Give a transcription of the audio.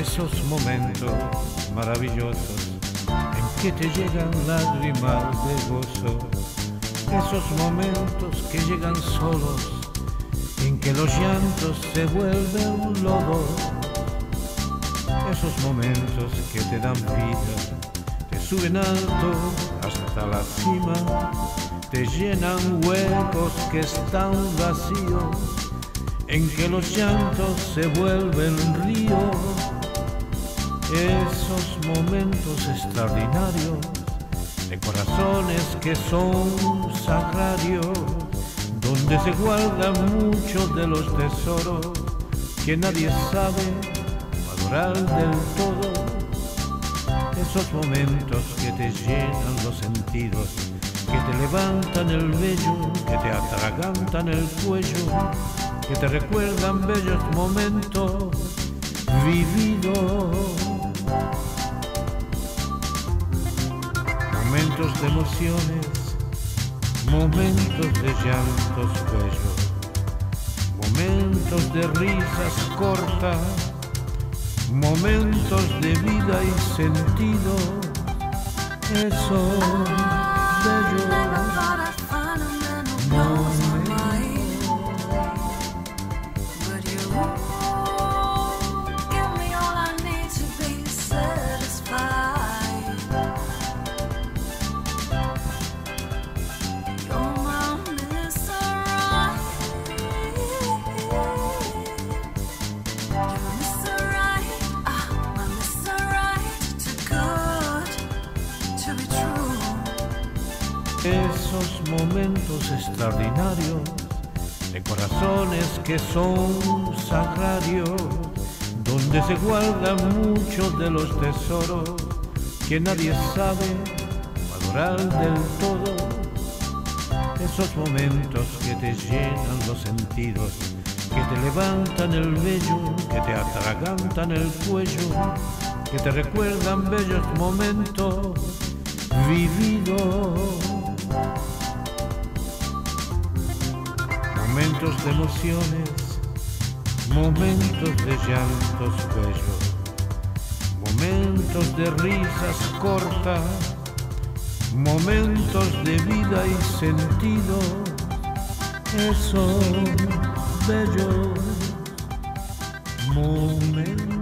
esos momentos maravillosos en que te llegan lágrimas de gozo, esos momentos que llegan solos, en que los llantos se vuelven lodo, esos momentos que te dan vida, te suben alto hasta la cima, te llenan huecos que están vacíos, en que los llantos se vuelven ríos momentos extraordinarios de corazones que son sagrarios, donde se guardan muchos de los tesoros que nadie sabe valorar del todo. Esos momentos que te llenan los sentidos, que te levantan el vello, que te atragantan el cuello, que te recuerdan bellos momentos vividos. Momentos de emociones, momentos de llantos cuellos, momentos de risas cortas, momentos de vida y sentido, esos bellos esos momentos extraordinarios de corazones que son sagrarios, donde se guardan muchos de los tesoros que nadie sabe valorar del todo. Esos momentos que te llenan los sentidos, que te levantan el vello, que te atragantan el cuello, que te recuerdan bellos momentos vividos momentos de emociones, momentos de llantos cuellos, momentos de risas cortas, momentos de vida y sentido, esos bellos momentos.